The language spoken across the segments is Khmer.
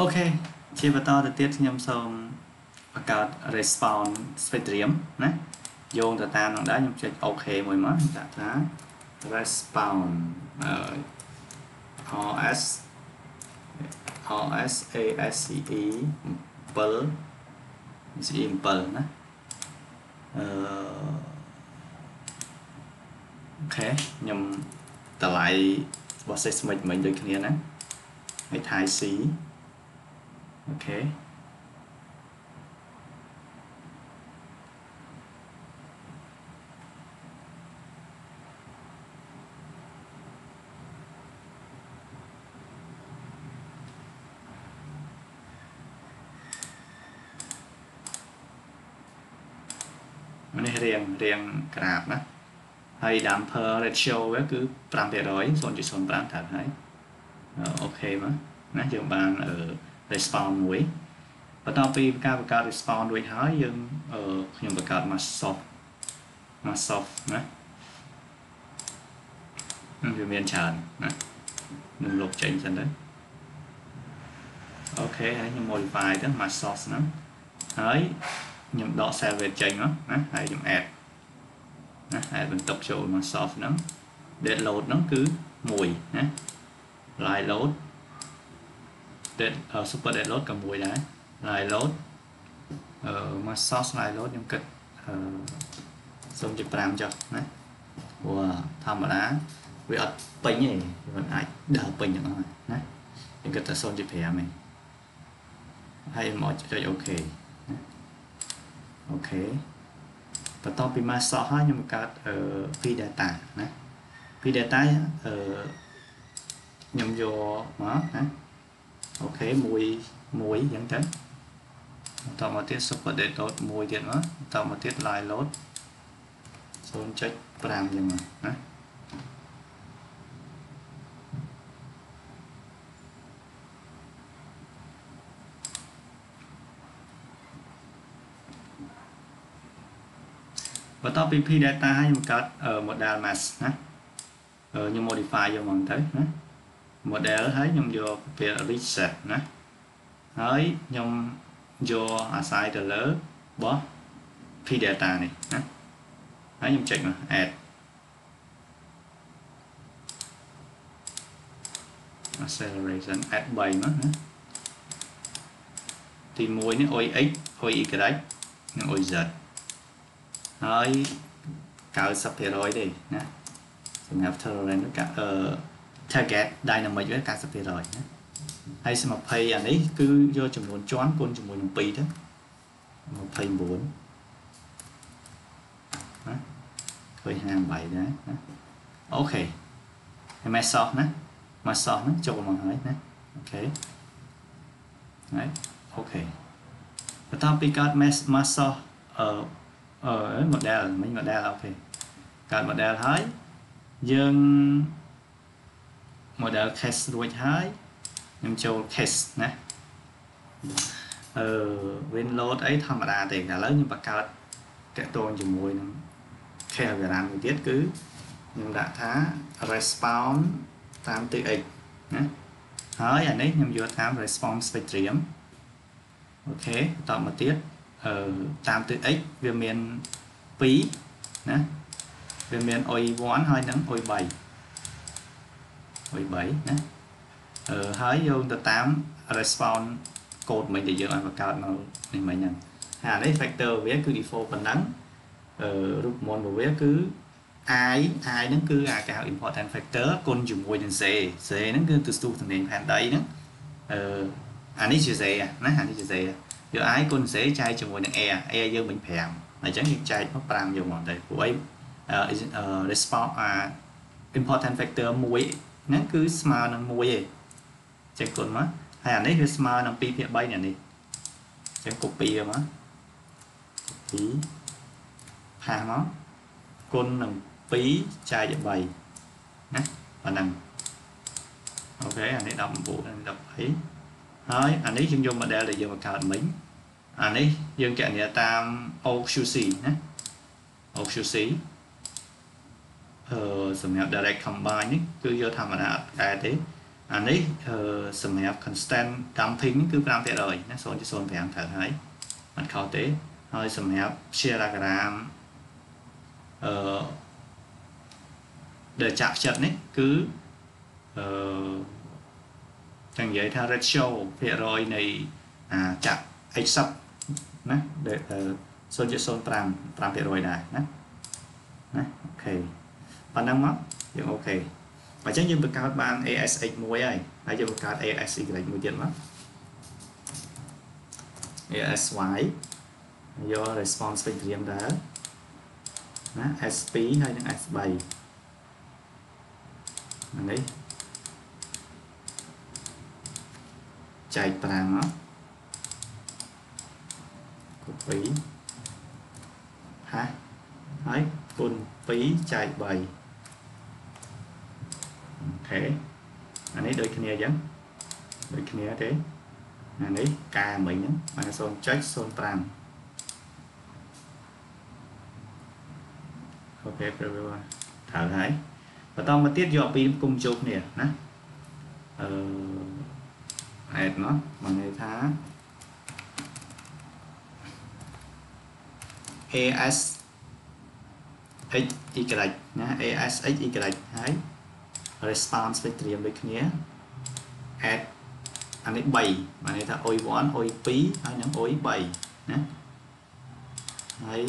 អូខេជាបន្តទៅទៀតខ្ញុំសូមបង្កើត response spectrum ណាយោងទៅតាមនឹងដែរខ្ញុំចុច OK មួយមកដាក់ថា response RS RS ASCE 7 CE 7ណាអឺអូខេខ្ញុំតម្លៃរបស់ seismic មិញដូចគ្នាណាហើយ thai C អូខេនេះរៀងរៀងក្រាបណាហើយ damper ratio វាគឺ5% 0.05ត្រូវហើយអូខេមកណាយើងបាន response មួយបន្ទាប់ពីការបង្កើត response រួចហើយយើងខ្ញុំបង្កើតមក soft មក soft ណាវាមានច្រើនណានឹងលុបចេញសិនទៅអូខេហើយខ្ញុំ modify ទៅមក source ហ្នឹងហើយខ្ញុំដក cell weight ចេញមកណាហើយខ្ញុំ add ណា add បន្ទុកចូលមក soft ហ្នឹង dead load ហ្នឹងគឺ1ណា line load dead uh, super dead load ក៏មួយដែរ line load អឺមក source line load ខ្ញុំគិតអឺ0.5ចុះណាព្រោះធម្មតាវាអត់ពេញទេមិនអាចដើរពេញទាំងអស់ណាខ្ញុំគិតថា0.5ឯងហើយមកចុចអូខេអូខេបន្ទាប់ពីមកសោះហើយខ្ញុំបង្កើតអឺ feed data ណា feed data អឺខ្ញុំយកមកណា អូខេមួយមួយអញ្ចឹងទៅបន្តមកទៀត super data load មួយទៀតមកបន្តមកទៀត line load 0.5អញ្ចឹងមកណាបន្ទាប់ពី p data ហើយខ្ញុំបង្កើត model mass ណាខ្ញុំ modify យកមកទៅណា model ហើយខ្ញុំយកប្រភេទ reset ណាហើយខ្ញុំយក assign ទៅលើរបស់ p data នេះណាហើយខ្ញុំចុចមក add acceleration add 3មកណាទី1នេះ OX OY និង OZ ហើយ90%ទេណាសម្រាប់ tolerance កាអឺ target dynamic វា90%ណាហើយស20អានេះគឺយកចំនួនជាន់គុណជាមួយនឹង2ទៅ29ណាឃើញ58ដែរណាអូខេហើយ mesh ណា mesh ហ្នឹងចូលមកហើយណាអូខេហើយអូខេបន្ទាប់ពីកើត mesh mesh អឺអឺ model មិញ model អូខេកើត model ហើយយើង model case រួចហើយខ្ញុំចូល case ណាអឺ win load អីធម្មតាទេឥឡូវខ្ញុំបង្កើតតកតងជាមួយនឹង case variant មួយទៀតគឺខ្ញុំដាក់ថា response តាមទិស x ណាហើយអានេះខ្ញុំយកតាម response spectrum អូខេបន្តមកទៀតអឺតាមទិស x វាមាន2ណាវាមាន OI1 ហើយនិង OI3 OI3 ណាអឺហើយយកទៅតាម response code មិញដែលយើងឲ្យបង្កើតមកនេះមិញហ្នឹងហើយអានេះ factor វាគឺ default ប៉ុណ្ណឹងអឺរូបមន្តរបស់វាគឺ i i ហ្នឹងគឺអាគេហៅ important factor គុណជាមួយនឹង z z ហ្នឹងគឺទស្សនវិស័យផែនដីហ្នឹងអឺអានេះជា z ណាអានេះជា z យក i គុណ z ចែកជាមួយនឹង a a យើងមិញ5អញ្ចឹងយើងចែកមក5យកមកទៅព្រោះអី response អា important factor 1 ហ្នឹងគឺស្មើនឹង1ឯងចេះគុណមកហើយអានេះវាស្មើនឹង2ភាគ3នេះនេះចឹង copy មក copy ផាសមកគុណនឹង2ចែកឲ្យ3ណាប៉ុណ្ណឹងអូខេអានេះ19និង13ហើយអានេះយើងយក model ដែលយើងបង្កើតមិញអានេះយើងកណនាតាម OQC ណា OQC អឺ សម្រាប់ direct combine នេះគឺយកធម្មតាអត់កែទេអានេះអឺសម្រាប់ constant dumping នេះគឺ5%ណា0.05ត្រូវហើយអត់ខុសទេហើយសម្រាប់ paragram អឺដែលចាក់ចិត្តនេះគឺអឺចឹងនិយាយថា ratio ភាគរយនៃអាចាក់ x sub ណាដែល0.05 5%ដែរណាណាអូខេ ប៉ុណ្ណឹងមកយើងអូខេបើចឹងយើងបង្កើតបាន ASX មួយហើយហើយយើងបង្កើត ASY មួយទៀតមក ASY យក response spectrum ដែរណា S2 ហើយនិង S3 នេះចែក5មក copy ហាហើយគុណ2ចែក3អូ ខេអានេះដូចគ្នាអញ្ចឹងដូចគ្នាទេអានេះកាមិញហ្នឹងបាន0.05អូខេប្រូត្រូវហើយបន្តមកទៀតយកពីគុំជោគគ្នាណាអឺ add មកមកន័យថា AS x y ណា AS x y ហើយ response ទៅត្រៀមដូចគ្នា add អានេះ3បានន័យថា OI1 OI2 ហើយនិង OI3 ណាហើយ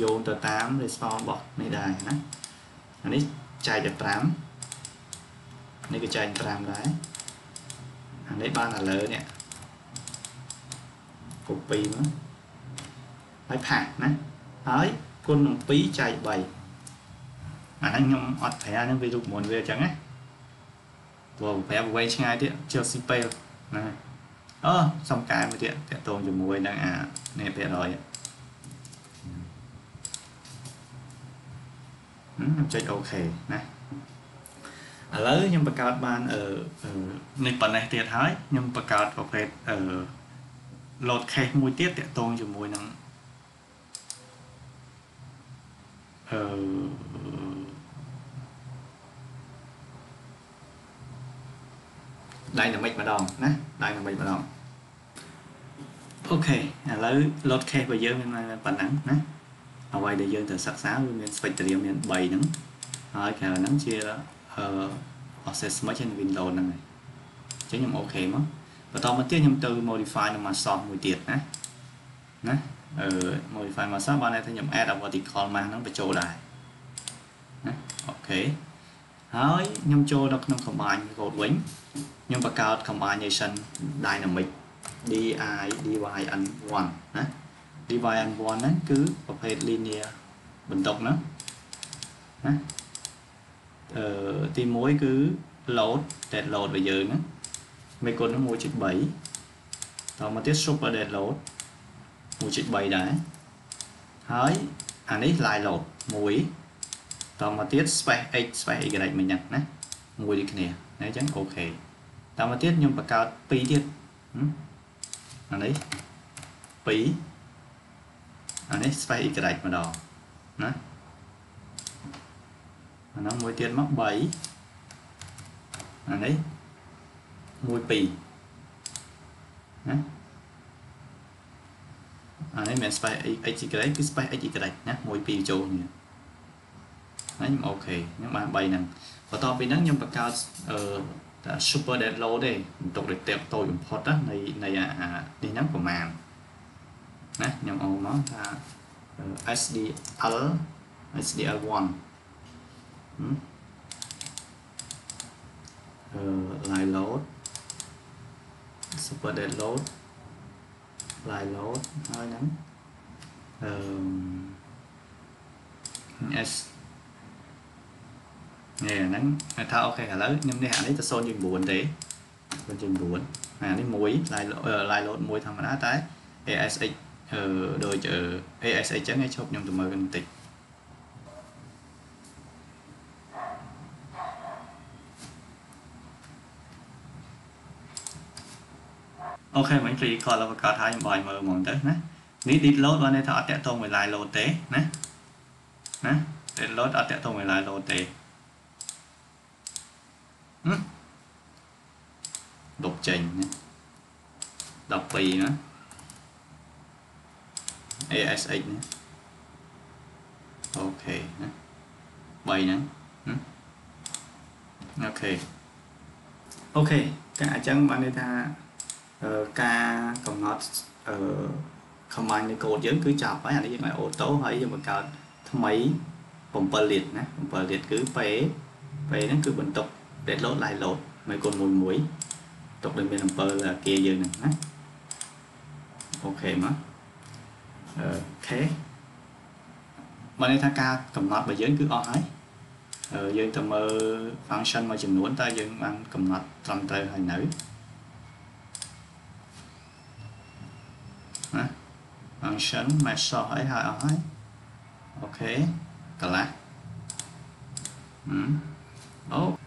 យោងទៅតាម response របស់នេះដែរណាអានេះចែកទៅ5នេះក៏ចែក5ដែរអានេះបានឥឡូវនេះ copy មកហើយផាសណាហើយគុណនឹង2ចែក3 អាហ្នឹងខ្ញុំអត់ប្រែហ្នឹងវារូបមន្តវាអញ្ចឹងណាព្រោះប្រាប់វែងឆ្ងាយទៀតជិលស៊ីពេលណាអូសំកែមួយទៀតតកតងជាមួយនឹងអានេះភាគរយខ្ញុំចុចអូខេណាឥឡូវខ្ញុំបង្កើតបានអឺនេះប៉ុណ្ណេះទៀតហើយខ្ញុំបង្កើតប្រភេទអឺ load case មួយទៀតតកតងជាមួយនឹងអឺ dynamic ម្ដងណា dynamic ម្ដងអូខេឥឡូវ load case របស់យើងមានប៉ុណ្ណឹងណាអ្វីដែលយើងត្រូវសិក្សាវាមាន spectrum មាន3ហ្នឹងហើយក្រៅហ្នឹងជាអឺ process smart ហើយ window ហ្នឹងហើយអញ្ចឹងខ្ញុំអូខេមកបន្តមកទៀតខ្ញុំទៅ modify នៅ Microsoft មួយទៀតណាណាអឺ modify Microsoft បានន័យថាខ្ញុំ add ដល់ vertical mask ហ្នឹងបញ្ចូលដែរណាអូខេ ហើយខ្ញុំចូលដល់ក្នុង combine code វិញខ្ញុំបង្កើត combination dynamic di dyn1 ណា dyn1 ហ្នឹងគឺប្រភេទ linear បន្ទុកហ្នឹងណាអឺទី1គឺ load dead load របស់យើងហ្នឹងមេគុណហ្នឹង1.3តមកទៀត super dead load 1.3ដែរហើយអានេះ line load 1 តមកទៀត space x space y មិញហ្នឹងណាមួយដូចគ្នាអញ្ចឹងអូខេតមកទៀតខ្ញុំបង្កើត2ទៀតអានេះ2អានេះ space y ម្ដងណាអានោះមួយទៀតមក3អានេះ1 2ណាអានេះមាន space x y គឺ space x y ណា1 2ចូលនេះ ហើយខ្ញុំអូខេខ្ញុំបាន3ហ្នឹងបន្ទាប់ពីហ្នឹងខ្ញុំបង្កើតអឺតែ super dead load ទេបន្ទុកដែលតេបតូចបំផុតនៃនៃអានេះហ្នឹងប្រហែលណាខ្ញុំអូមកថា SDL SDL1 អឺ line load super dead load line load ហើយហ្នឹងអឺ S នេះហ្នឹងថាអូខេឥឡូវខ្ញុំនេះអានេះទៅ0.9ទេ0.9អានេះមួយ line line load មួយធម្មតាតែ ASX អឺដូច ASX ចឹងឯងឈប់ខ្ញុំទៅមើលបន្តិចអូខេមិញ free call របស់គាត់ហើយខ្ញុំបាយមើលហ្មងទៅណានេះ deep load បានន័យថាអត់តាក់ទងមួយ line load ទេណាណា deep load អត់តាក់ទងមួយ line load ទេ លុបចេញណា12ណា ASX ណាអូខេណា3ហ្នឹងអូខេអូខេកាអញ្ចឹងបានន័យថាការកំណត់អឺ command នៃ code យើងគឺចប់ហើយអានេះយើងឲ្យ auto ហើយយើងបង្កើតថ្មី7លាតណា7លាតគឺពេលពេលហ្នឹងគឺបន្ទុក dead load live load មួយកូនមួយមួយទុកដែលមាន7អាគារយើងហ្នឹងណាអូខេមកអូខេមកន័យថាការកំណត់របស់យើងគឺអស់ហើយយើងទៅមើល function មួយចំនួនតើយើងបានកំណត់ត្រឹមត្រូវហើយនៅណា function method អីហើយអស់ហើយអូខេកន្លះអូ